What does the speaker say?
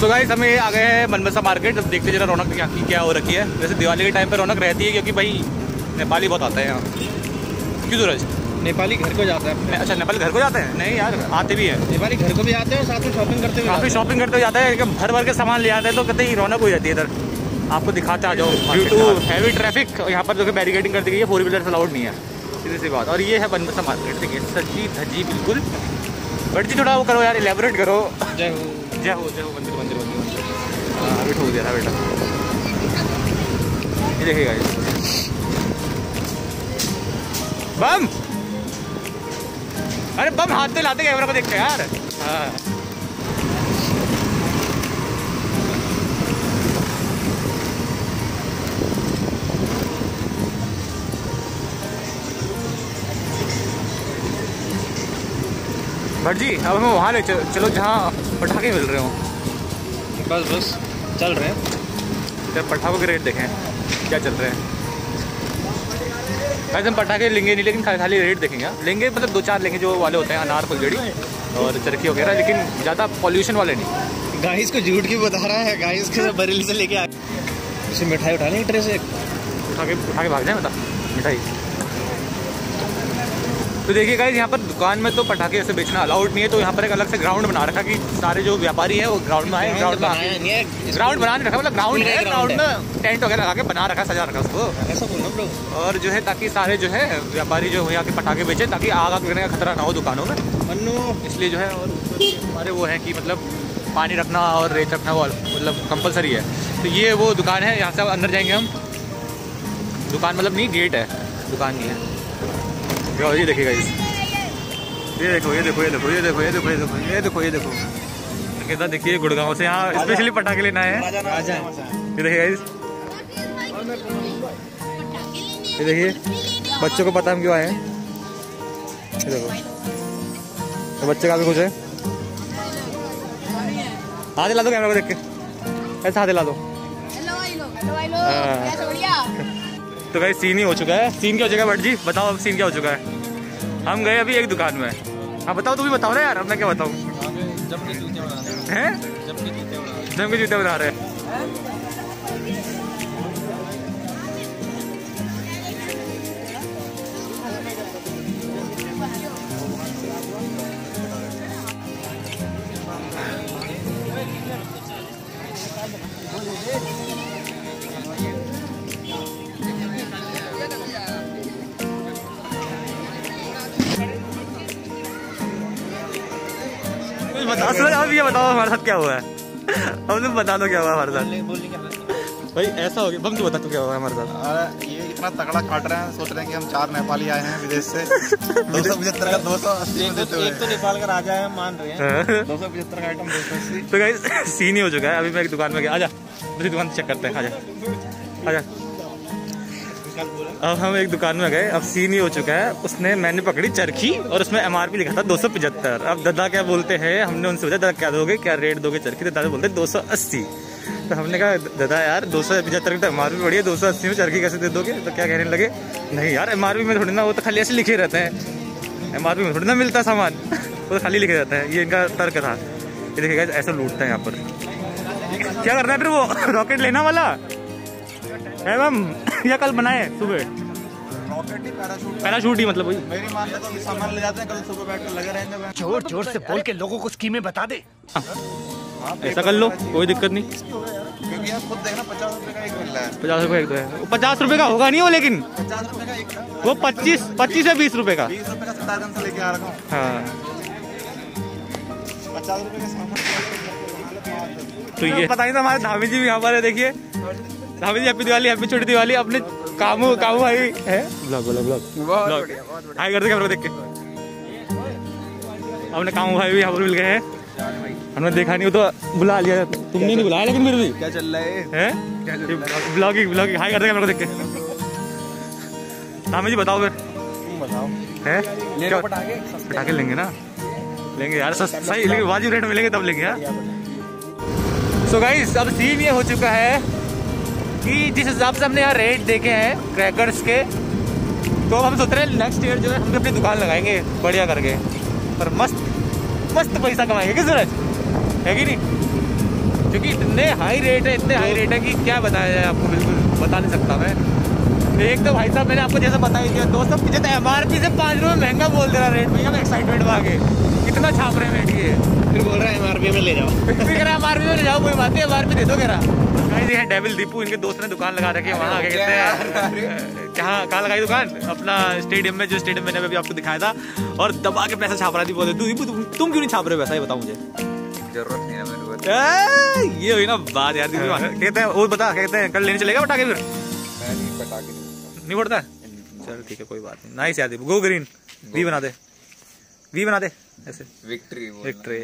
So guys हमें आ गए हैं बनबसा मार्केट अब देखते जरा रौनक यहाँ की क्या हो रखी है। वैसे दिवाली के टाइम पर रौनक रहती है क्योंकि भाई नेपाली बहुत आते हैं यहाँ। क्यों सूरज नेपाली घर को जाता है अच्छा नेपाली घर को जाते हैं? नहीं यार आते भी है। नेपाली घर को भी आते हैं और साथ में शॉपिंग करते हुए काफ़ी शॉपिंग करते हुए जाते हैं एकदम भर भर के सामान ले आते हैं तो कहते ही रौनक हो जाती है इधर। आपको दिखाते आ जाओ। ड्यू टू हैवी ट्रैफ़िक यहाँ पर जो कि बैरिकेडिंग कर दी गई है फोर व्हीलर अलाउड नहीं है। सीधी सी बात। और ये है बनबसा मार्केट। देखिए सजी धजी बिल्कुल। बट जी थोड़ा वो करो यार इलेबोरेट करो। जय हो। जय हो जय हो, मंदिर मंदिर मंदिर अभी ठोक बेटा ये बम! अरे बम, हाथ में लाते कैमरा को देखते यार. हाँ. भट जी अब हमें वहाँ ले चलो, चलो जहाँ पटाखे मिल रहे हो। बस बस चल रहे हैं। जब पटाखों के रेट देखें क्या चल रहे हैं। वैसे हम पटाखे लेंगे नहीं लेकिन खा- खाली रेट देखेंगे हाँ। लेंगे मतलब दो चार लेंगे जो वाले होते हैं अनार फुलझड़ी और चरखी वगैरह लेकिन ज़्यादा पॉल्यूशन वाले नहीं। गाइस को झूठ क्यों बता रहा है? गाइस के बरेली से लेके आए उसे मिठाई उठा लेंगे ट्रे से? उठा के उठा के भाग जाए बता मिठाई। तो देखिए गाइज़ यहाँ पर दुकान में तो पटाखे ऐसे बेचना अलाउड नहीं है तो यहाँ पर एक अलग से ग्राउंड बना रखा कि सारे जो व्यापारी है वो ग्राउंड में आए ग्राउंड में आके है ग्राउंड बना रखा मतलब ग्राउंड है ग्राउंड में टेंट वगैरह लगा के बना रखा सजा रखा उसको। और जो है ताकि सारे जो है व्यापारी जो है यहाँ के पटाखे बेचे ताकि आग आग लगने का खतरा ना हो दुकानों में। इसलिए जो है और हमारे वो है कि मतलब पानी रखना और रेत रखना वो मतलब कंपलसरी है। तो ये वो दुकान है यहाँ से अंदर जाएँगे हम। दुकान मतलब नहीं गेट है। दुकान नहीं है। और ये देखिएगा इस। ये देखो ये देखो ये देखो ये देखो ये देखो ये देखो ये देखो ये देखो। कहता देखिए गुड़गांव से। यहाँ स्पेशली पटाखे लेना है। ये देखिएगा इस ये देखिए बच्चों को पता हम क्यों आए हैं। ये देखो। तो बच्चे काफ़ी खुश है। हाथ दिला दो कैमरा को देख के। ऐसा हाथ दिला दो। हेलो भाई हेलो भाई हाँ। तो भाई सीन ही हो चुका है। सीन क्या हो चुका है भट्ट जी? बताओ अब सीन क्या हो चुका है। हम गए अभी एक दुकान में। हाँ बताओ तू भी बताओ ना यार अब मैं क्या बताऊँ? हैं। जम के जूते बना रहे हैं? बता सूरज अब ये बताओ हमारे साथ क्या हुआ है। अब तुम बता दो क्या हुआ हमारे साथ। भाई ऐसा हो गया बम तू बता तू क्या हुआ हमारे साथ। अरे ये इतना तगड़ा काट रहे हैं सोच रहे हैं कि हम चार नेपाली आए हैं विदेश से। दो सौ पचहत्तर का दो सौ अस्सी हुए। एक तो नेपाल का राजा है मान रहे हैं। दो सौ पचहत्तर का आइटम दो सौ अस्सी। तो गाइस सीन ही हो चुका है अभी मैं एक दुकान में गया। आजा दूसरी दुकान चेक करते हैं आजा। आजा। अब हम एक दुकान में गए, अब सीन ही हो चुका है। उसने मैंने पकड़ी चरखी और उसमें एमआरपी लिखा था दो अब दादा क्या बोलते हैं? हमने उनसे पूछा, दादा, क्या दोगे? क्या रेट दोगे चरखी? तो दादा बोलते दो सौ अस्सी। तो हमने कहा, दादा यार, दो सौ पचहत्तर की तो एमआरपी बढ़ी है, दो सौ अस्सी में चरखी कैसे दे दोगे? तो क्या कहने लगे, नहीं यार एमआरपी में थोड़ी ना, वो तो खाली ऐसे लिखे रहते हैं। एमआरपी में थोड़ी ना मिलता सामान, वो तो खाली लिखे रहता है। ये इनका तर्क था। ये देखिएगा ऐसा लूटता है यहाँ पर। क्या करना है फिर वो? रॉकेट लेना वाला? है मैम या कल बनाए सुबह? रॉकेट ही पैराशूट पैराशूट ही मतलब मेरी मानते तो सामान ले जाते हैं कल सुबह बैठ कर लगे रहेंगे ज़ोर ज़ोर से बोल के लोगों को स्कीमें बता दे। हाँ, ऐसा कर लो कोई दिक्कत नहीं। क्योंकि आप खुद देखना पचास रुपए का एक मिल रहा है। पचास रुपए एक तो पचास रुपए का होगा नहीं वो लेकिन। पचास रुपए का एक वो पच्चीस पच्चीस या बीस रुपए का। बीस रुपए का सत्ताईस से लेके आ रखा हूँ। हाँ। पचास रुपए का सामान। तो ये था हमारे धामी जी भी यहाँ पर है देखिए। धामी जी हैप्पी दिवाली हैप्पी छोटी दिवाली अपने कामू कामू भाई। है? Blog blog blog blog high कर दे कैमरा देख के। अपने कामू भाई भी यहाँ पर मिल गए हैं। हमने देखा नहीं वो तो बुला लिया। तुमने नहीं बुलाया लेकिन फिर भी। क्या चल रहा है? हैं? ब्लॉगिंग ब्लॉगिंग हाई कर दे कैमरा देख के। धामी जी बताओ फिर। बताओ। है? पटाखे। लेंगे ना? लेंगे यार सही लेकिन वाजिब रेट में लेंगे तब लेंगे यार। सो गाइस अब सीन ये हो चुका है। कि जिस हिसाब से हमने यहाँ रेट देखे हैं क्रैकर्स के तो हम सोच रहे हैं नेक्स्ट ईयर जो है, हम भी अपनी दुकान लगाएँगे बढ़िया करके। पर मस्त मस्त पैसा कमाएँगे। किस सूरज? है कि नहीं? क्योंकि इतने हाई रेट है, इतने हाई रेट है कि क्या बताया जाए आपको? बिल्कुल बता नहीं सकता मैं। एक तो भाई साहब मैंने आपको जैसे बता ही दिया दोस्तों पीछे एम आर पी से पाँच रुपये महँगा बोल दे रहा रेट भैया मैं एक्साइटमेंट में आगे कितना छाप रहे हैं ये फिर बोल रहा है एमआरपी में ले जाओ। फिर कह रहा एम आर पी में ले जाओ कोई बात नहीं एम आर पी दे दो कह रहा। है डेविल दीपू इनके दोस्त ने दुकान लगा रखी है वहाँ आगे कहते हैं कहाँ कहाँ लगाई दुकान? अपना स्टेडियम में जो स्टेडियम मैंने अभी आपको दिखाया था। और दबा के पैसा छाप रहा थी बोले दीपू तुम क्यों नहीं छाप रहे हो वैसा ये बताओ मुझे? ज़रूरत नहीं है मेरे को। ये हुई ना बात यार कहते हैं वो बता कहते हैं कल लेने चलेगा बटा के फिर? मैं नहीं पड़ता है चल ठीक है कोई बात नहीं। नाइस यार गो ग्रीन वी बना दे। वी बना दे। ऐसे। Victory victory